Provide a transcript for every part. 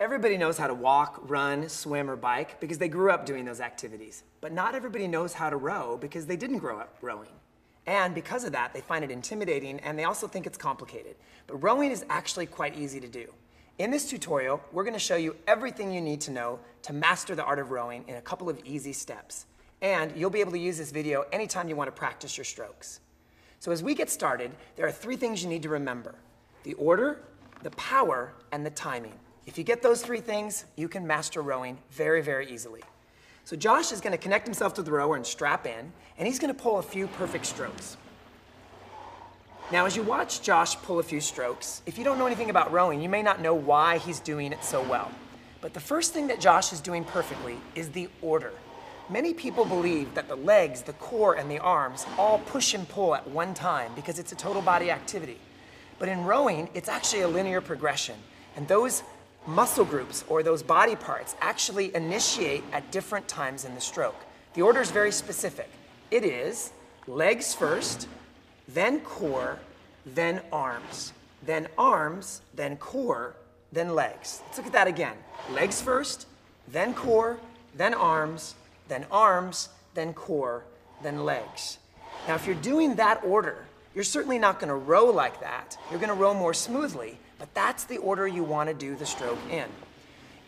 Everybody knows how to walk, run, swim, or bike because they grew up doing those activities. But not everybody knows how to row because they didn't grow up rowing. And because of that, they find it intimidating and they also think it's complicated. But rowing is actually quite easy to do. In this tutorial, we're gonna show you everything you need to know to master the art of rowing in a couple of easy steps. And you'll be able to use this video anytime you wanna practice your strokes. So as we get started, there are three things you need to remember. The order, the power, and the timing. If you get those three things, you can master rowing very, very easily. So Josh is gonna connect himself to the rower and strap in, and he's gonna pull a few perfect strokes. Now, as you watch Josh pull a few strokes, if you don't know anything about rowing, you may not know why he's doing it so well. But the first thing that Josh is doing perfectly is the order. Many people believe that the legs, the core, and the arms all push and pull at one time because it's a total body activity. But in rowing, it's actually a linear progression. And those muscle groups or those body parts actually initiate at different times in the stroke. The order is very specific. It is legs first, then core, then arms, then arms, then core, then legs. Let's look at that again. Legs first, then core, then arms, then arms, then core, then legs. Now, if you're doing that order, you're certainly not going to row like that. You're going to row more smoothly, but that's the order you want to do the stroke in.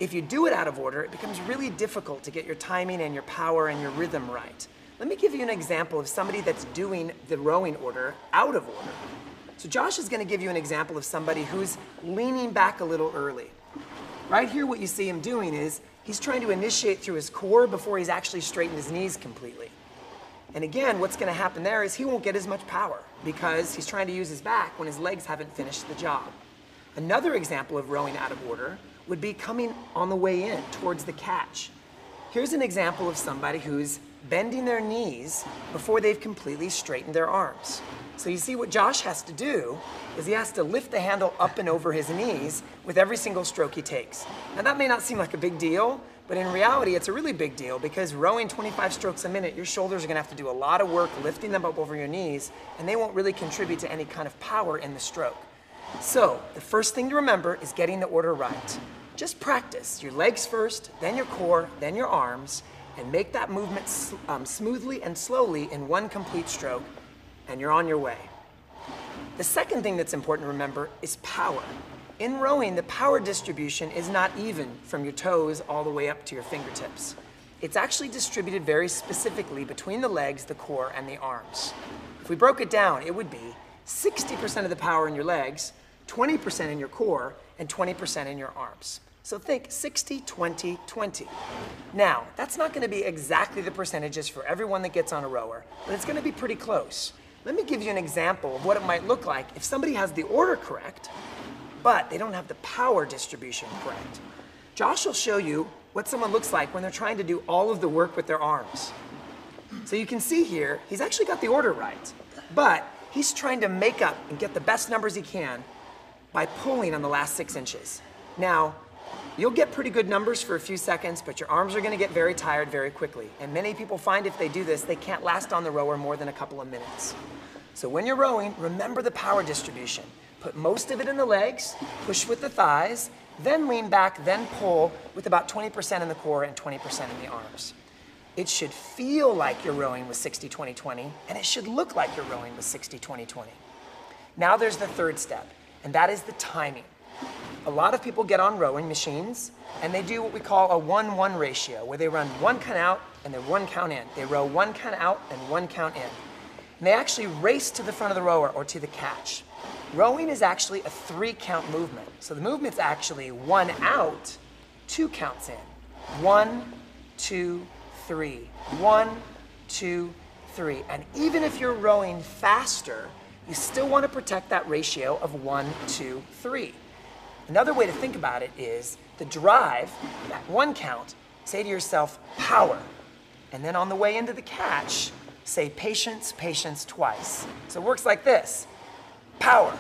If you do it out of order, it becomes really difficult to get your timing and your power and your rhythm right. Let me give you an example of somebody that's doing the rowing order out of order. So Josh is going to give you an example of somebody who's leaning back a little early. Right here, what you see him doing is he's trying to initiate through his core before he's actually straightened his knees completely. And again, what's going to happen there is he won't get as much power because he's trying to use his back when his legs haven't finished the job. Another example of rowing out of order would be coming on the way in towards the catch. Here's an example of somebody who's bending their knees before they've completely straightened their arms. So you see what Josh has to do is he has to lift the handle up and over his knees with every single stroke he takes. Now that may not seem like a big deal, but in reality it's a really big deal because rowing 25 strokes a minute, your shoulders are gonna have to do a lot of work lifting them up over your knees and they won't really contribute to any kind of power in the stroke. So the first thing to remember is getting the order right. Just practice your legs first, then your core, then your arms, and make that movement um, smoothly and slowly in one complete stroke, and you're on your way. The second thing that's important to remember is power. In rowing, the power distribution is not even from your toes all the way up to your fingertips. It's actually distributed very specifically between the legs, the core, and the arms. If we broke it down, it would be 60% of the power in your legs, 20% in your core, and 20% in your arms. So think 60, 20, 20. Now, that's not going to be exactly the percentages for everyone that gets on a rower, but it's going to be pretty close. Let me give you an example of what it might look like if somebody has the order correct, but they don't have the power distribution correct. Josh will show you what someone looks like when they're trying to do all of the work with their arms. So you can see here, he's actually got the order right, but he's trying to make up and get the best numbers he can by pulling on the last six inches. Now, You'll get pretty good numbers for a few seconds, but your arms are gonna get very tired very quickly. And many people find if they do this, they can't last on the rower more than a couple of minutes. So when you're rowing, remember the power distribution. Put most of it in the legs, push with the thighs, then lean back, then pull with about 20% in the core and 20% in the arms. It should feel like you're rowing with 60, 20, 20, and it should look like you're rowing with 60, 20, 20. Now there's the third step, and that is the timing a lot of people get on rowing machines and they do what we call a 1-1 ratio, where they run one count out and then one count in. They row one count out and one count in. And they actually race to the front of the rower or to the catch. Rowing is actually a three count movement. So the movement's actually one out, two counts in. One, two, three. One, two, three. And even if you're rowing faster, you still want to protect that ratio of one, two, three. Another way to think about it is the drive, that one count, say to yourself, power. And then on the way into the catch, say patience, patience twice. So it works like this power,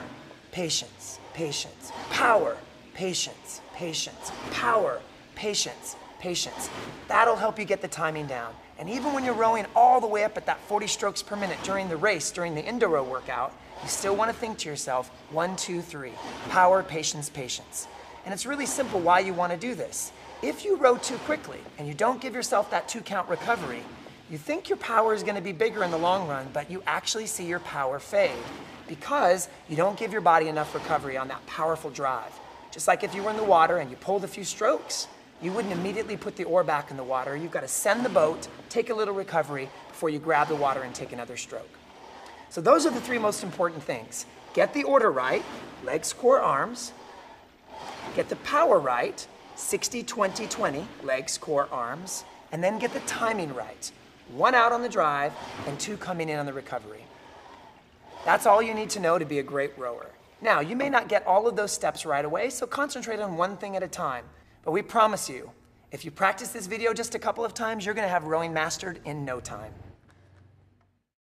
patience, patience, power, patience, patience, power, patience, patience. That'll help you get the timing down. And even when you're rowing all the way up at that 40 strokes per minute during the race, during the indoor row workout, you still want to think to yourself, one, two, three, power, patience, patience. And it's really simple why you want to do this. If you row too quickly and you don't give yourself that two count recovery, you think your power is going to be bigger in the long run, but you actually see your power fade because you don't give your body enough recovery on that powerful drive. Just like if you were in the water and you pulled a few strokes, you wouldn't immediately put the oar back in the water. You've got to send the boat, take a little recovery before you grab the water and take another stroke. So those are the three most important things. Get the order right, legs, core, arms. Get the power right, 60, 20, 20, legs, core, arms. And then get the timing right. One out on the drive and two coming in on the recovery. That's all you need to know to be a great rower. Now, you may not get all of those steps right away, so concentrate on one thing at a time. But we promise you, if you practice this video just a couple of times, you're gonna have rowing mastered in no time.